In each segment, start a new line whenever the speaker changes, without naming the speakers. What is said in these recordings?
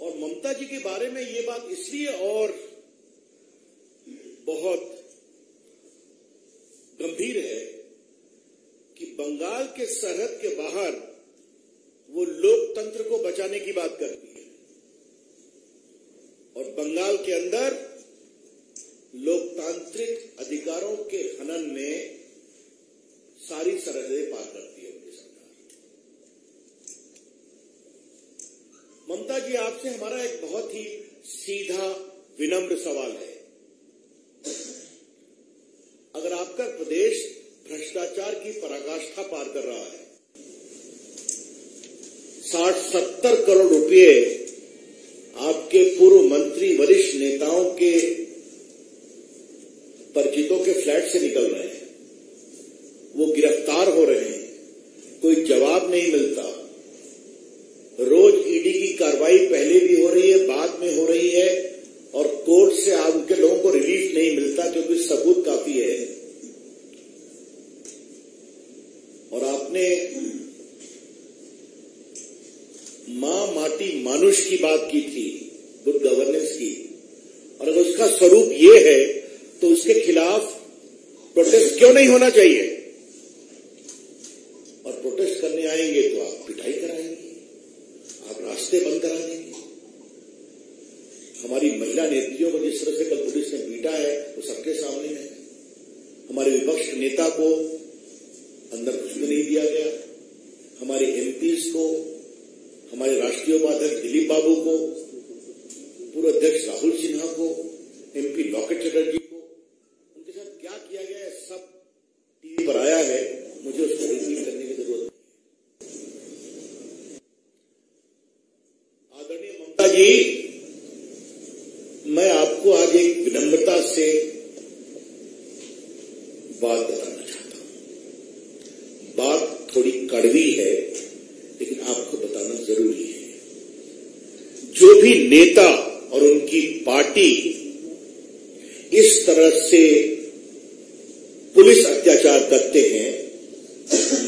और ममता जी के बारे में ये बात इसलिए और बहुत गंभीर है कि बंगाल के सरहद के बाहर वो लोकतंत्र को बचाने की बात करती है। और बंगाल के अंदर लोकतांत्रिक अधिकारों के हनन में सारी सरहदें पार करती है उनकी सरकार जी आपसे हमारा एक बहुत ही सीधा, विनम्र सवाल है। अगर आपका प्रदेश भ्रष्टाचार की पराकाष्ठा पार कर रहा है साठ सत्तर करोड़ रुपए आपके पूर्व मंत्री, वरिष्ठ नेताओं के परिचितों के फ्लैट से निकल रहे हैं, वो गिरफ़्तार हो रहे हैं, कोई जवाब नहीं मिलता। नहीं मिलता क्योंकि सबूत काफ़ी है। और आपने माँ माटी मानुष की बात की थी गुड गवर्नेंस की। और अगर उसका स्वरूप ये है तो उसके खिलाफ प्रोटेस्ट क्यों नहीं होना चाहिए? और प्रोटेस्ट करने आएँगे तो आप पिटाई कराएँगे, आप रास्ते बंद करा देंगे हमारी महिला नेत्रियों को जिस तरह से कल पुलिस ने पीटा है, वो सबके सामने है। हमारे विपक्ष नेता को अंदर कुछ भी नहीं दिया गया। हमारे एमपीज को, हमारे राष्ट्रीय उपाध्यक्ष दिलीप बाबू को, पूर्व अध्यक्ष राहुल सिन्हा को एमपी लॉकेट चटर्जी को उनके साथ क्या किया गया है सब टीवी पर आया है मुझे उसको रिपीट करने की ज़रूरत नहीं आदरणीय ममता जी मैं आपको आज एक विनम्रता से बात बताना चाहता हूँ बात थोड़ी कड़वी है, लेकिन आपको बताना ज़रूरी है। जो भी नेता और उनकी पार्टी इस तरह से पुलिस अत्याचार करते हैं,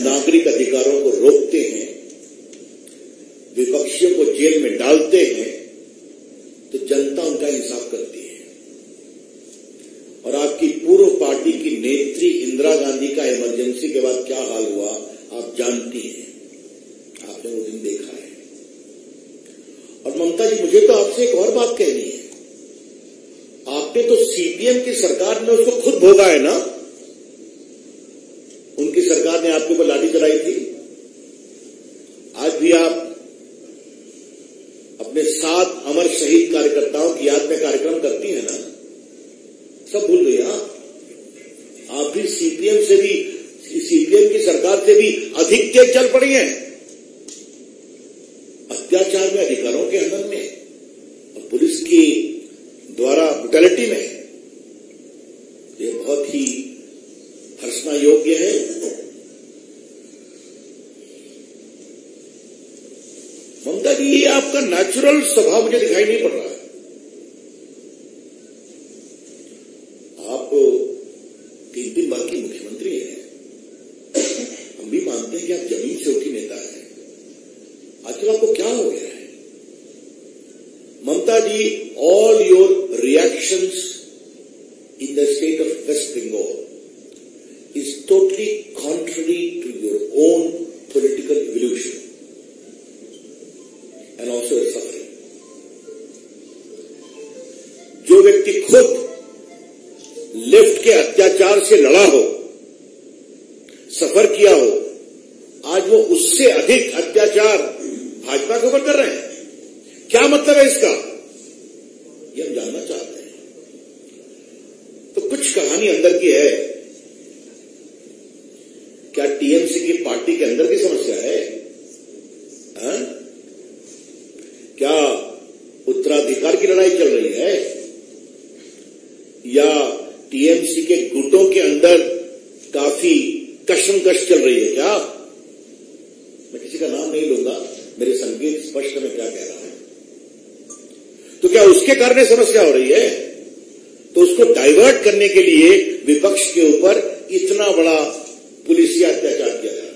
नागरिक अधिकारों को रोकते हैं, विपक्षियों को जेल में डालते हैं तो जनता उनका हिसाब करती है और आपकी पूर्व पार्टी की नेत्री इंदिरा गांधी का इमरजेंसी के बाद क्या हाल हुआ आप जानती हैं आपने वो दिन देखा है ममता जी मुझे तो आपसे एक और बात कहनी है। आपने तो सीपीएम की सरकार ने उसको खुद भोगा है ना? उनकी सरकार ने आपके ऊपर लाठी चलाई थी। आज भी आप अपने सात अमर शहीद कार्यकर्ताओं की याद में कार्यक्रम करती है ना? सब भूल गई आप आप भी सीपीएम से भी सीपीएम की सरकार से भी अधिक तेज चल पड़ी हैं। अत्याचार में, अधिकारों के हनन में, और पुलिस की द्वारा ब्रुटैलिटी में, ये बहुत ही हर्षना योग्य है। ममता जी, ये आपका नेचुरल स्वभाव मुझे दिखाई नहीं पड़ रहा। है आप तीन तीन बार की मुख्यमंत्री हैं हम भी मानते हैं कि आप ज़मीन से उठी नेता हैं आजकल आपको क्या हो गया है Mamata ji all your reactions in the state of West Bengal is totally contrary to your own political evolution and also suffering जो व्यक्ति खुद लेफ़्ट के अत्याचार से लड़ा हो, सफ़र किया हो, आज वो उससे अधिक अत्याचार भाजपा के ऊपर कर रहे हैं। क्या मतलब है इसका ये हम जानना चाहते हैं तो कुछ कहानी अंदर की है क्या टीएमसी की पार्टी के अंदर की समस्या है। हा? क्या उत्तराधिकार की लड़ाई चल रही है? या टीएमसी के गुटों के अंदर काफ़ी कशमकश चल रही है क्या? मैं किसी का नाम नहीं लूँगा। मेरे संगीत स्पष्ट में क्या कह रहा है। तो क्या उसके कारण समस्या हो रही है? तो उसको डाइवर्ट करने के लिए विपक्ष के ऊपर इतना बड़ा पुलिसिया अत्याचार किया जा रहा है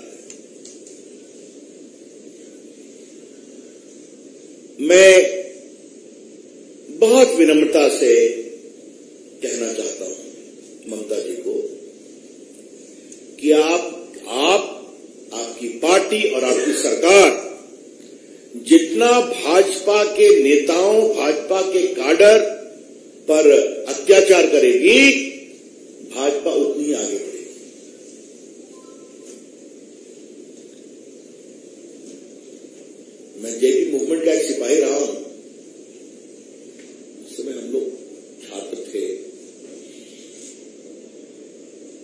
मैं बहुत विनम्रता से कहना चाहता हूँ ममता जी को कि आप आप, आपकी पार्टी और आपकी सरकार जितना भाजपा के नेताओं, भाजपा के काडर पर अत्याचार करेगी, भाजपा उतनी आगे बढ़ेगी मैं जेपी मूवमेंट का एक सिपाही रहा हूँ। उस समय हम लोग छात्र थे।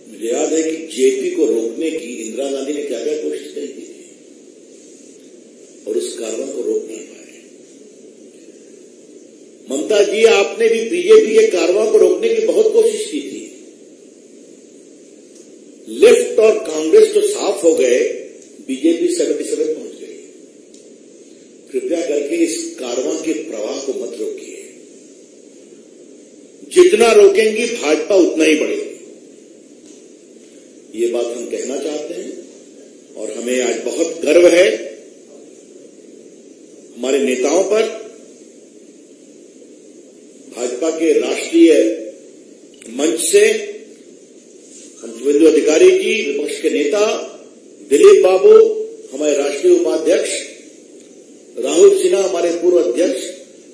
मुझे याद है कि जेपी को रोकने की इंदिरा गांधी ने क्या क्या कोशिश नहीं की थी और उस कार्रवाई को रोक नहीं पाए। ममता जी, आपने भी बीजेपी के कार्रवाई को रोकने की बहुत कोशिश की थी। लेफ़्ट और कांग्रेस तो साफ़ हो गए, बीजेपी सेवेंटी सेवन इस के प्रवाह को मत रोकिए। जितना रोकेंगी, भाजपा उतना ही बढ़ेगी। ये बात हम कहना चाहते हैं और हमें आज बहुत गर्व है। हमारे नेताओं पर भाजपा के राष्ट्रीय मंच से हम शुभेंदु अधिकारी जी विपक्ष के नेता, दिलीप बाबू, हमारे राष्ट्रीय उपाध्यक्ष राहुल सिन्हा हमारे पूर्व अध्यक्ष,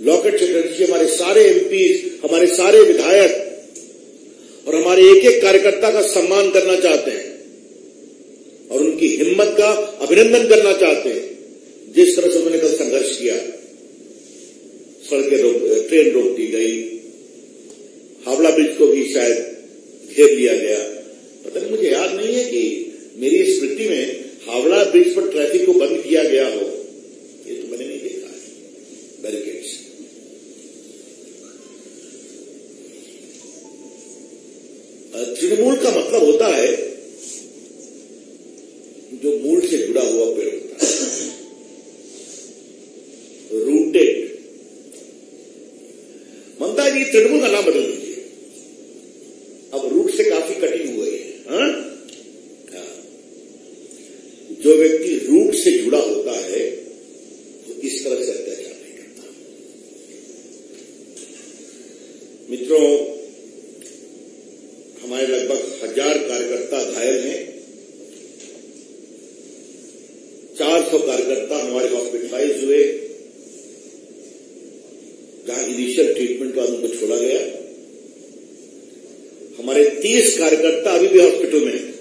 लॉकेट चटर्जी हमारे सारे एमपी हमारे सारे विधायक और हमारे एक एक कार्यकर्ता का सम्मान करना चाहते हैं और उनकी हिम्मत का अभिनंदन करना चाहते हैं। जिस तरह से उन्होंने कल संघर्ष किया, सड़कें रोक, ट्रेन रोक दी गई, हावड़ा ब्रिज को भी शायद घेर लिया गया। पता नहीं, मुझे याद नहीं है कि मेरी स्मृति में हावड़ा ब्रिज पर ट्रैफ़िक को बंद किया गया हो ये तो मैंने नहीं देखा है बैरिकेड्स तृणमूल का मतलब होता है जो मूल से जुड़ा हुआ पेड़ होता है रूटेड ममता जी, तृणमूल का नाम बदल दीजिए अब रूट से काफ़ी कटिंग हुए है हाँ? हाँ। जो व्यक्ति रूट से जुड़ा होता है वो इस तरह से अत्याचार नहीं करता मित्रों हमारे लगभग हज़ार कार्यकर्ता घायल हैं 400 कार्यकर्ता हमारे हॉस्पिटलाइज हुए। जहाँ इनिशियल ट्रीटमेंट के बाद उनको छोड़ा गया। हमारे 30 कार्यकर्ता अभी भी हॉस्पिटल में हैं।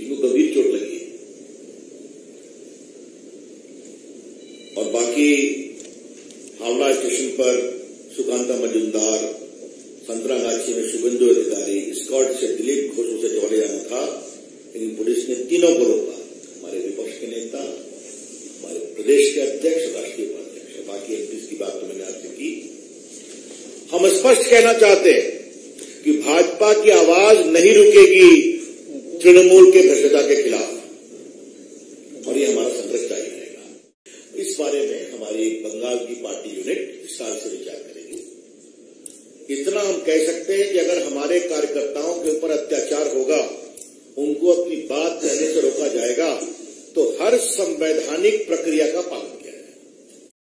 इनको गंभीर चोट लगी और बाकी हावड़ा स्टेशन पर सुकांता मजुमदार संतरागाछी में शुभेंदु अधिकारी स्कॉट से दिलीप घोष से चौड़े जाना था। लेकिन पुलिस ने तीनों को रोका। नेता, हमारे प्रदेश के अध्यक्ष, राष्ट्रीय उपाध्यक्ष, बाकी एमपी की बात तो मैंने आपसे की। हम स्पष्ट कहना चाहते हैं कि भाजपा की आवाज़ नहीं रुकेगी तृणमूल के भ्रष्टाचार के खिलाफ। और ये हमारा संघर्ष जारी रहेगा। इस बारे में हमारी बंगाल की पार्टी यूनिट विस्तार से विचार करेगी। इतना हम कह सकते हैं कि अगर हमारे कार्यकर्ताओं के ऊपर अत्याचार होगा, उनको अपनी बात कहने से रोका जाएगा तो हर संवैधानिक प्रक्रिया का पालन